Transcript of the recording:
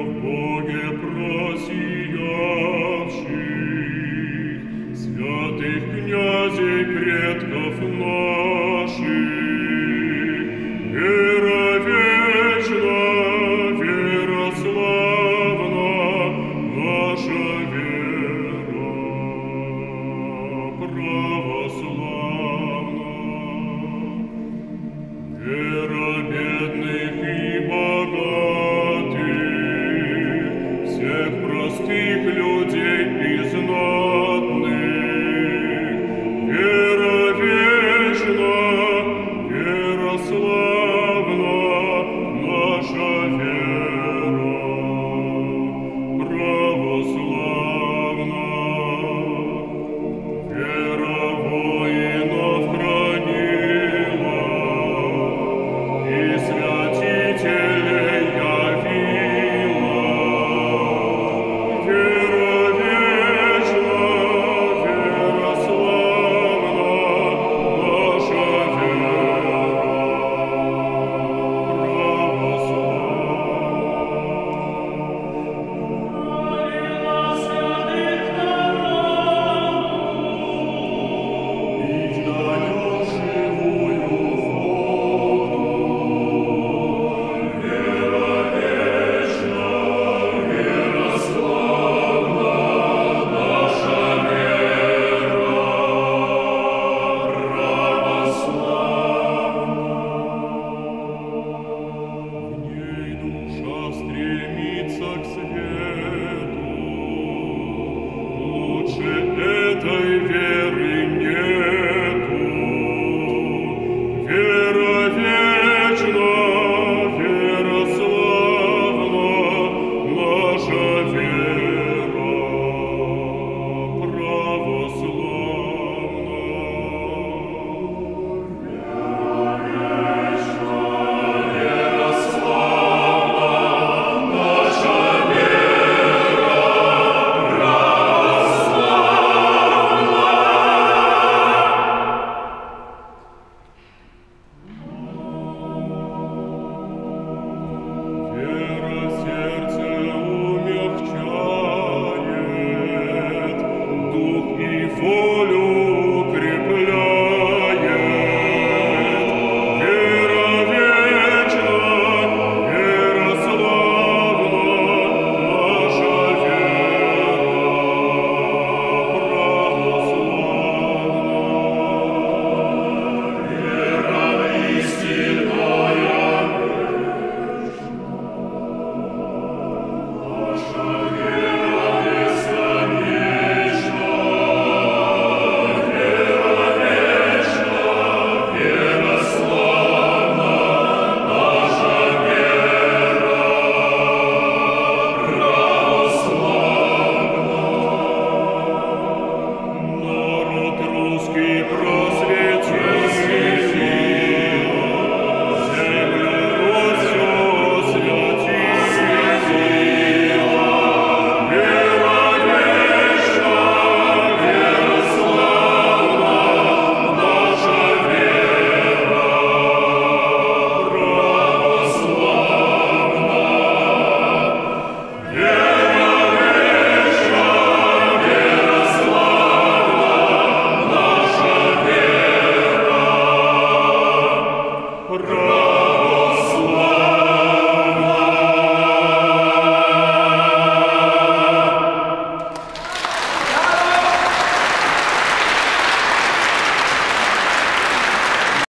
of war. к свету. voce